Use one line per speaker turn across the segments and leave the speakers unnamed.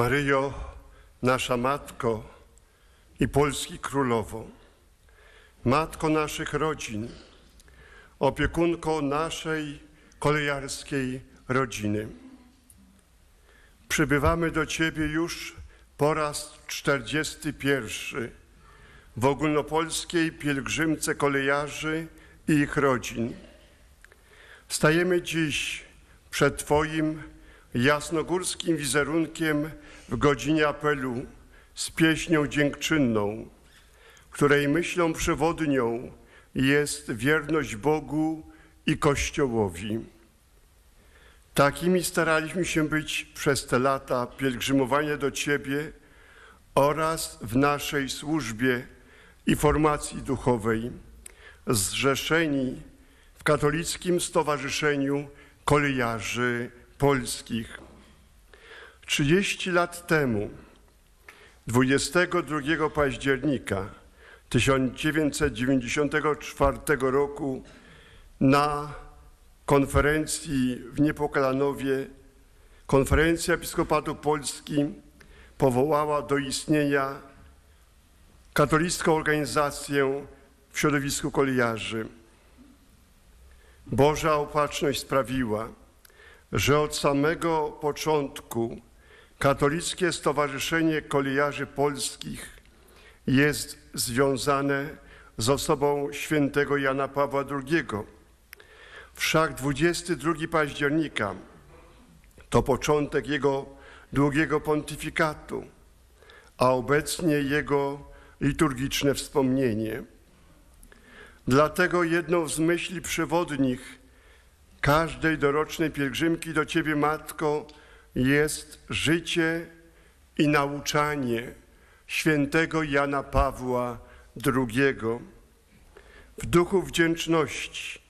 Maryjo, nasza Matko i Polski Królowo, Matko naszych rodzin, opiekunko naszej kolejarskiej rodziny. Przybywamy do Ciebie już po raz 41 w ogólnopolskiej pielgrzymce kolejarzy i ich rodzin. Stajemy dziś przed Twoim jasnogórskim wizerunkiem w godzinie apelu z pieśnią dziękczynną, której myślą przewodnią jest wierność Bogu i Kościołowi. Takimi staraliśmy się być przez te lata pielgrzymowania do Ciebie oraz w naszej służbie i formacji duchowej, zrzeszeni w Katolickim Stowarzyszeniu Kolejarzy Polskich. 30 lat temu, 22 października 1994 roku na konferencji w Niepokalanowie Konferencja Episkopatu Polski powołała do istnienia katolicką organizację w środowisku kolejarzy. Boża opatrzność sprawiła, że od samego początku Katolickie Stowarzyszenie Kolejarzy Polskich jest związane z osobą świętego Jana Pawła II. Wszak 22 października to początek jego długiego pontyfikatu, a obecnie jego liturgiczne wspomnienie. Dlatego jedną z myśli przewodnich każdej dorocznej pielgrzymki do Ciebie, Matko, jest życie i nauczanie świętego Jana Pawła II. W duchu wdzięczności,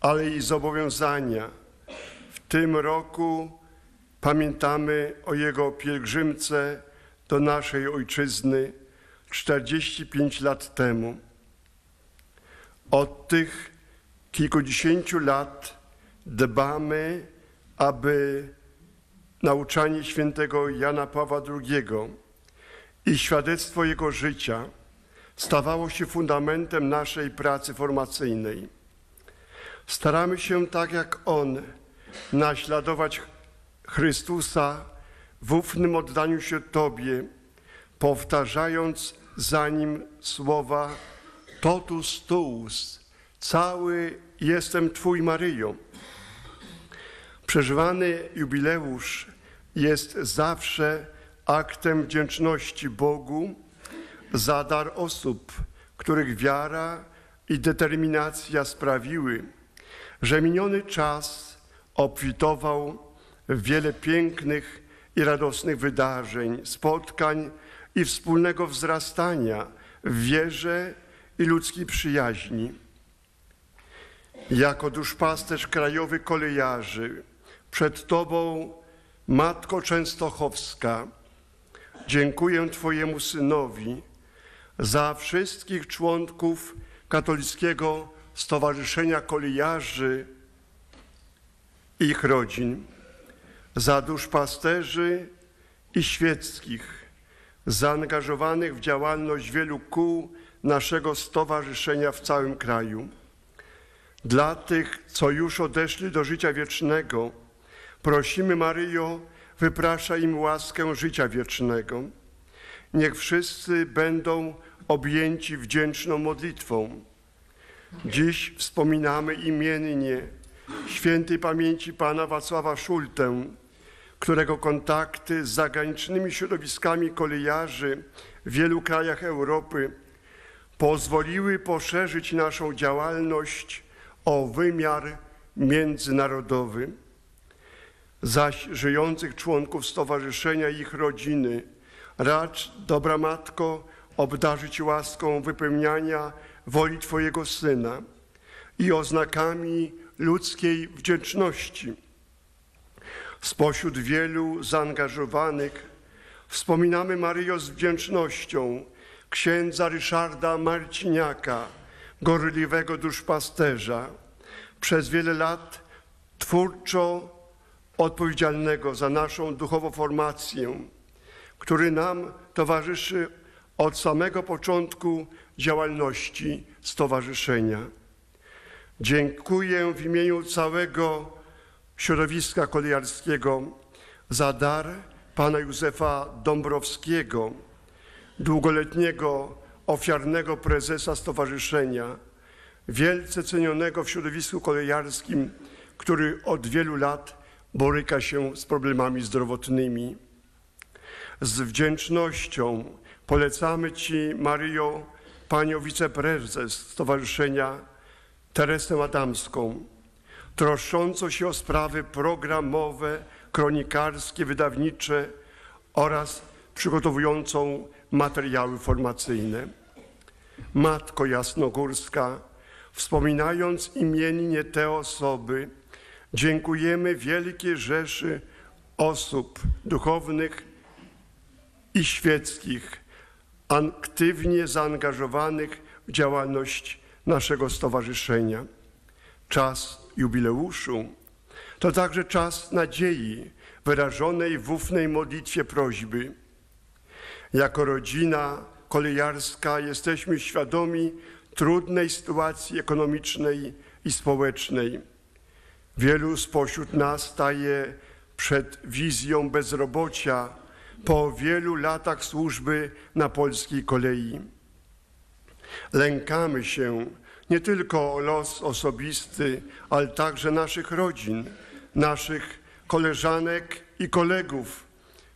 ale i zobowiązania w tym roku pamiętamy o jego pielgrzymce do naszej ojczyzny 45 lat temu. Od tych kilkudziesięciu lat dbamy, aby nauczanie świętego Jana Pawła II i świadectwo jego życia stawało się fundamentem naszej pracy formacyjnej. Staramy się tak jak On naśladować Chrystusa w ufnym oddaniu się Tobie, powtarzając za Nim słowa totus tuus, cały jestem Twój Maryjo. Przeżywany jubileusz jest zawsze aktem wdzięczności Bogu za dar osób, których wiara i determinacja sprawiły, że miniony czas obfitował w wiele pięknych i radosnych wydarzeń, spotkań i wspólnego wzrastania w wierze i ludzkiej przyjaźni. Jako duszpasterz krajowy kolejarzy przed Tobą, Matko Częstochowska, dziękuję Twojemu synowi za wszystkich członków Katolickiego Stowarzyszenia Kolejarzy i ich rodzin, za duszpasterzy i świeckich, zaangażowanych w działalność wielu kół naszego stowarzyszenia w całym kraju. Dla tych, co już odeszli do życia wiecznego, prosimy Maryjo, wyprasza im łaskę życia wiecznego. Niech wszyscy będą objęci wdzięczną modlitwą. Dziś wspominamy imiennie świętej pamięci pana Wacława Szultę, którego kontakty z zagranicznymi środowiskami kolejarzy w wielu krajach Europy pozwoliły poszerzyć naszą działalność o wymiar międzynarodowy. Zaś żyjących członków stowarzyszenia i ich rodziny racz, dobra Matko, obdarzyć łaską wypełniania woli Twojego Syna i oznakami ludzkiej wdzięczności. Spośród wielu zaangażowanych wspominamy Maryjo z wdzięcznością księdza Ryszarda Marciniaka, gorliwego duszpasterza, przez wiele lat twórczo odpowiedzialnego za naszą duchową formację, który nam towarzyszy od samego początku działalności stowarzyszenia. Dziękuję w imieniu całego środowiska kolejarskiego za dar pana Józefa Dąbrowskiego, długoletniego ofiarnego prezesa stowarzyszenia, wielce cenionego w środowisku kolejarskim, który od wielu lat boryka się z problemami zdrowotnymi. Z wdzięcznością polecamy Ci, Mario, Panią wiceprezes Stowarzyszenia Teresę Adamską, troszczącą się o sprawy programowe, kronikarskie, wydawnicze oraz przygotowującą materiały formacyjne. Matko Jasnogórska, wspominając imiennie te osoby, dziękujemy wielkiej rzeszy osób duchownych i świeckich, aktywnie zaangażowanych w działalność naszego stowarzyszenia. Czas jubileuszu to także czas nadziei wyrażonej w ufnej modlitwie prośby. Jako rodzina kolejarska jesteśmy świadomi trudnej sytuacji ekonomicznej i społecznej. Wielu spośród nas staje przed wizją bezrobocia po wielu latach służby na polskiej kolei. Lękamy się nie tylko o los osobisty, ale także naszych rodzin, naszych koleżanek i kolegów.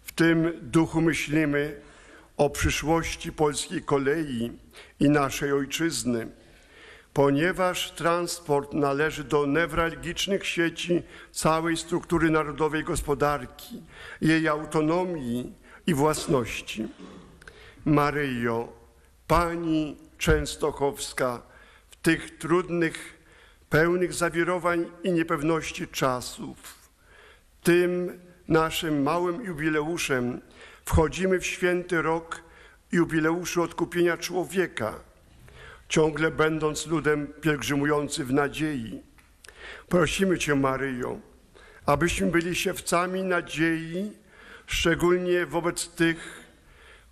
W tym duchu myślimy o przyszłości polskiej kolei i naszej ojczyzny. Ponieważ transport należy do newralgicznych sieci całej struktury narodowej gospodarki, jej autonomii i własności. Maryjo, Pani Częstochowska, w tych trudnych, pełnych zawirowań i niepewności czasów, tym naszym małym jubileuszem wchodzimy w święty rok jubileuszu odkupienia człowieka, ciągle będąc ludem pielgrzymujący w nadziei. Prosimy Cię, Maryjo, abyśmy byli siewcami nadziei, szczególnie wobec tych,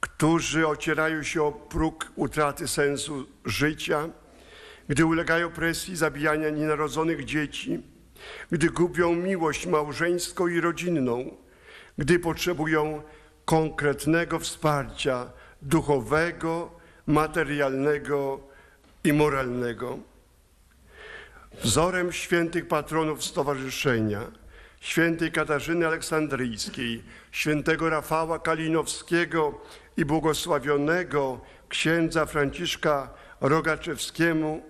którzy ocierają się o próg utraty sensu życia, gdy ulegają presji zabijania nienarodzonych dzieci, gdy gubią miłość małżeńską i rodzinną, gdy potrzebują konkretnego wsparcia duchowego, materialnego i moralnego. Wzorem świętych patronów stowarzyszenia, świętej Katarzyny Aleksandryjskiej, świętego Rafała Kalinowskiego i błogosławionego księdza Franciszka Rogaczewskiemu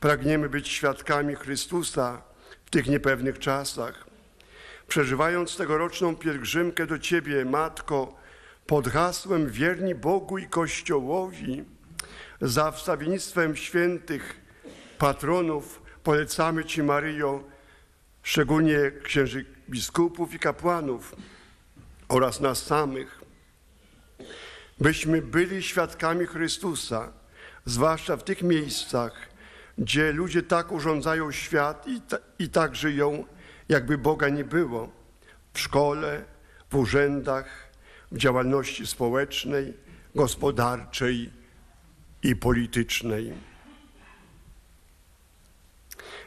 pragniemy być świadkami Chrystusa w tych niepewnych czasach. Przeżywając tegoroczną pielgrzymkę do Ciebie, Matko, pod hasłem wierni Bogu i Kościołowi, za wstawiennictwem świętych patronów polecamy Ci, Maryjo, szczególnie księży biskupów i kapłanów oraz nas samych, byśmy byli świadkami Chrystusa, zwłaszcza w tych miejscach, gdzie ludzie tak urządzają świat i, ta, i tak żyją, jakby Boga nie było. W szkole, w urzędach, w działalności społecznej, gospodarczej i politycznej.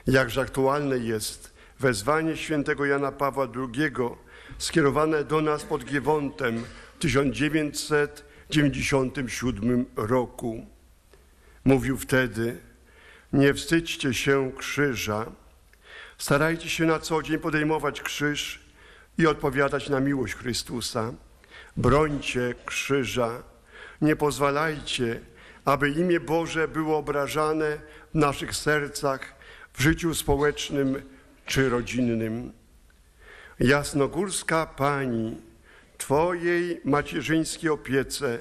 Jakże aktualne jest wezwanie świętego Jana Pawła II skierowane do nas pod Giewontem w 1997 roku. Mówił wtedy, nie wstydźcie się krzyża, starajcie się na co dzień podejmować krzyż i odpowiadać na miłość Chrystusa. Brońcie krzyża, nie pozwalajcie, aby imię Boże było obrażane w naszych sercach, w życiu społecznym czy rodzinnym. Jasnogórska Pani, Twojej macierzyńskiej opiece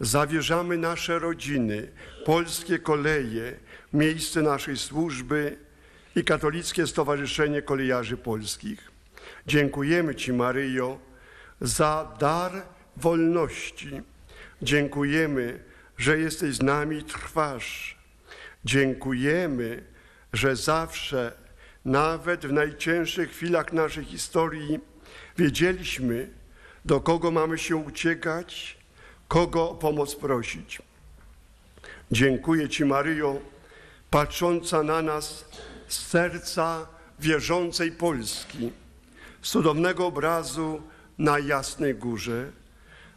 zawierzamy nasze rodziny, polskie koleje, miejsce naszej służby i Katolickie Stowarzyszenie Kolejarzy Polskich. Dziękujemy Ci, Maryjo, za dar wolności. Dziękujemy, że jesteś z nami trwasz. Dziękujemy, że zawsze nawet w najcięższych chwilach naszej historii wiedzieliśmy, do kogo mamy się uciekać, kogo o pomoc prosić. Dziękuję Ci, Maryjo, patrząca na nas z serca wierzącej Polski, z cudownego obrazu na Jasnej Górze,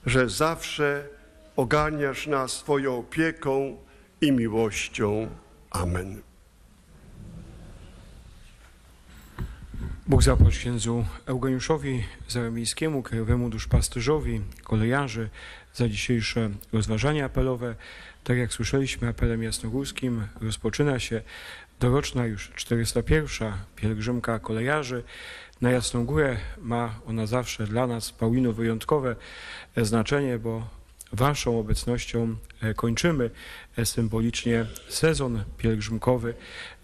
że zawsze ogarniasz nas swoją opieką i miłością. Amen.
Bóg zapłać księdzu Eugeniuszowi Zaremiejskiemu, krajowemu duszpasterzowi, kolejarzy za dzisiejsze rozważania apelowe. Tak jak słyszeliśmy, apelem jasnogórskim rozpoczyna się doroczna już 401. pielgrzymka kolejarzy. Na Jasną Górę ma ona zawsze dla nas, Paulinów, wyjątkowe znaczenie, bo Waszą obecnością e, kończymy e, symbolicznie sezon pielgrzymkowy.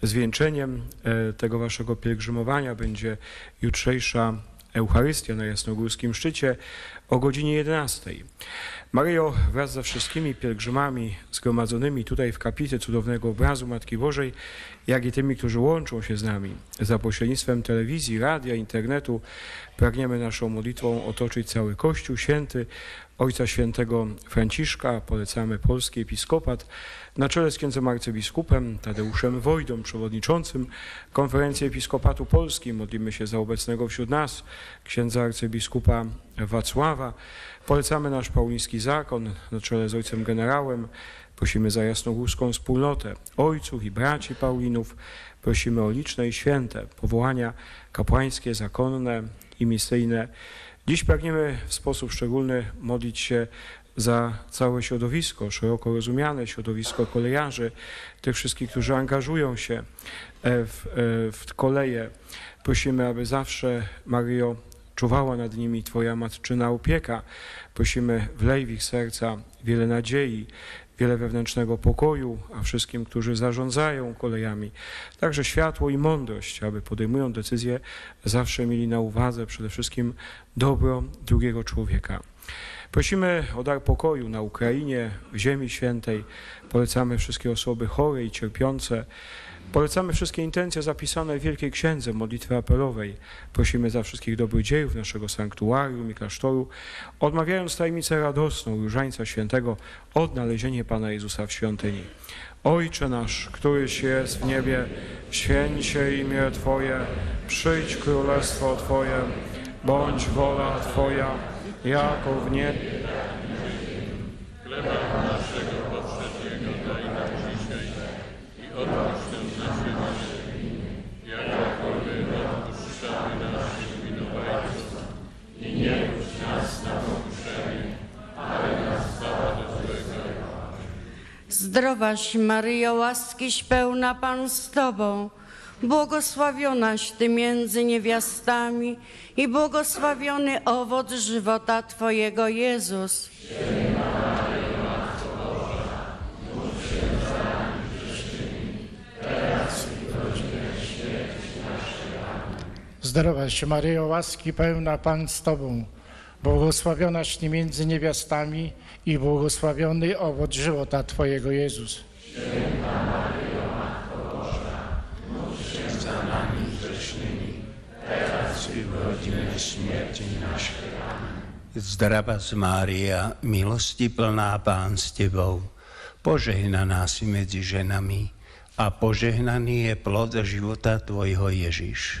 Zwieńczeniem e, tego Waszego pielgrzymowania będzie jutrzejsza Eucharystia na Jasnogórskim Szczycie o godzinie 11. Maryjo wraz ze wszystkimi pielgrzymami zgromadzonymi tutaj w kaplicy cudownego obrazu Matki Bożej, jak i tymi, którzy łączą się z nami. Za pośrednictwem telewizji, radia, internetu, pragniemy naszą modlitwą otoczyć cały Kościół Święty, Ojca Świętego Franciszka, polecamy polski episkopat, na czele z księdzem arcybiskupem Tadeuszem Wojdą, przewodniczącym Konferencji Episkopatu Polski. Modlimy się za obecnego wśród nas księdza arcybiskupa Wacława. Polecamy nasz pauliński zakon na czele z ojcem generałem. Prosimy za jasnogórską wspólnotę ojców i braci Paulinów. Prosimy o liczne i święte powołania kapłańskie, zakonne i misyjne. Dziś pragniemy w sposób szczególny modlić się za całe środowisko, szeroko rozumiane środowisko kolejarzy, tych wszystkich, którzy angażują się e, w, e, w koleje. Prosimy, aby zawsze, Mario, czuwała nad nimi Twoja matczyna opieka. Prosimy, wlej w ich serca wiele nadziei, wiele wewnętrznego pokoju, a wszystkim, którzy zarządzają kolejami, także światło i mądrość, aby podejmują decyzje, zawsze mieli na uwadze przede wszystkim dobro drugiego człowieka. Prosimy o dar pokoju na Ukrainie, w Ziemi Świętej. Polecamy wszystkie osoby chore i cierpiące. Polecamy wszystkie intencje zapisane w Wielkiej Księdze modlitwy apelowej. Prosimy za wszystkich dobrych dziejów naszego sanktuarium i klasztoru, odmawiając tajemnicę radosną Różańca Świętego, odnalezienie Pana Jezusa w świątyni. Ojcze nasz, któryś jest w niebie, święć się imię Twoje, przyjdź królestwo Twoje, bądź wola Twoja, jako w niebie.
Chleba naszego powszedniego daj nam dzisiaj i odpuść nam nasze winy, jako my odpuszczamy naszym winowajcom. I nie wódź nas na pokuszenie, ale nas zbaw od złego.
Zdrowaś Maryjo, łaskiś pełna Pan z Tobą, błogosławionaś Ty między niewiastami i błogosławiony owoc żywota Twojego Jezus.
Zdrowaś Maryjo, łaski pełna Pan z Tobą, błogosławionaś Ty między niewiastami i błogosławiony owoc żywota Twojego Jezus.
Zdravá Mária, milosti plná Pán s Tebou, požehnaná si medzi ženami a požehnaný je plod života Tvojho Ježiš.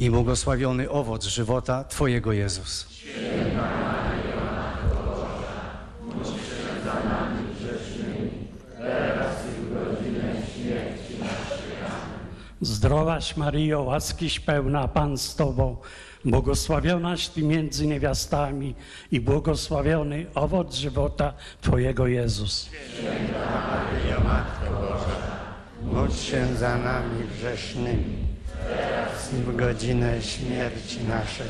i błogosławiony owoc żywota Twojego Jezus.
Zdrowaś Maryjo, łaskiś pełna Pan z Tobą, błogosławionaś Ty między niewiastami i błogosławiony owoc żywota Twojego Jezus.
Maryjo, Matko Boża, módl się za nami grzesznymi, teraz i w godzinę śmierci naszej.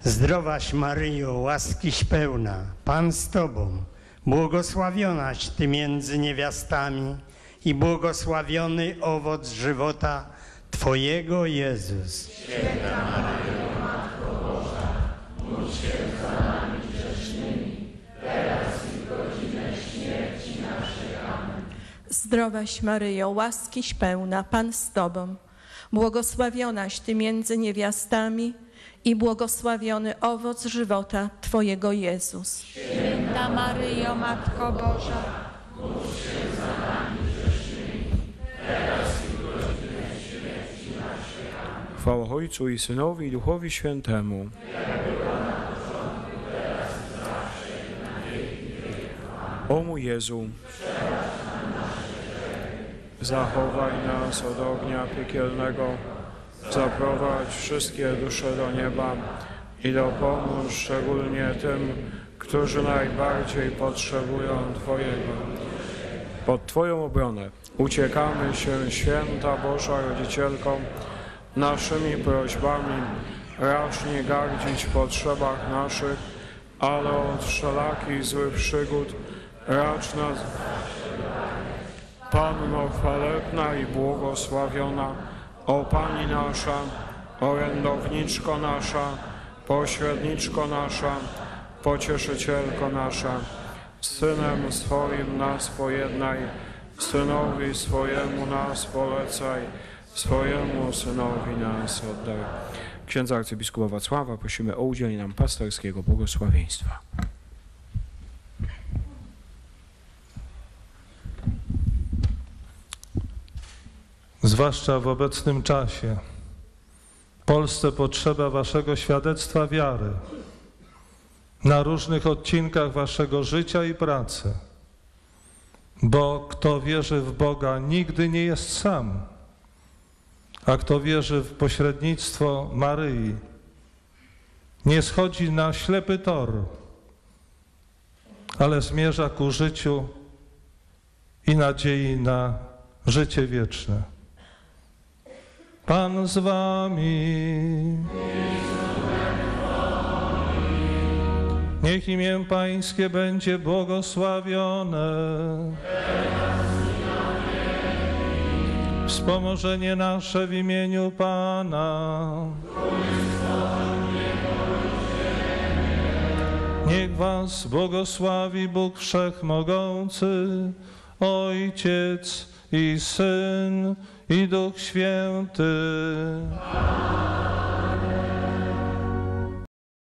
Zdrowaś Maryjo, łaskiś pełna, Pan z Tobą, błogosławionaś Ty między niewiastami i błogosławiony owoc żywota Twojego Jezus.
Święta Maryjo, Matko Boża, módl się za nami grzesznymi, teraz i w godzinę śmierci naszej. Amen.
Zdrowaś Maryjo, łaskiś pełna, Pan z Tobą, błogosławionaś Ty między niewiastami i błogosławiony owoc żywota Twojego Jezus.
Święta Maryjo, Matko Boża,
módl się za nami grzesznymi, teraz i w godzinę śmierci naszej. Amen.
Chwała Ojcu i Synowi i Duchowi Świętemu.
Jak była na początku, teraz i zawsze i na wieki wieków. Amen.
O mój Jezu,
Przebacz nam nasze grzechy,
zachowaj nas od ognia piekielnego, zaprowadź wszystkie dusze do nieba i dopomóż szczególnie tym, którzy najbardziej potrzebują Twojego. Pod Twoją obronę uciekamy się, Święta Boża Rodzicielko, naszymi prośbami racz nie gardzić w potrzebach naszych, ale od wszelakich złych przygód racz nas Panno chwalebna i błogosławiona, o Pani nasza, orędowniczko nasza, pośredniczko nasza, pocieszycielko nasza, Synem swoim nas pojednaj, Synowi swojemu nas polecaj, swojemu Synowi nas oddaj. Księdza arcybiskupa Wacława prosimy o udzielenie nam pastorskiego błogosławieństwa.
Zwłaszcza w obecnym czasie. Polsce potrzeba Waszego świadectwa wiary na różnych odcinkach Waszego życia i pracy, bo kto wierzy w Boga, nigdy nie jest sam, a kto wierzy w pośrednictwo Maryi, nie schodzi na ślepy tor, ale zmierza ku życiu i nadziei na życie wieczne. Pan z wami. Niech imię Pańskie będzie błogosławione. Wspomożenie nasze w imieniu Pana. Niech Was błogosławi Bóg Wszechmogący, Ojciec i Syn i Duch Święty.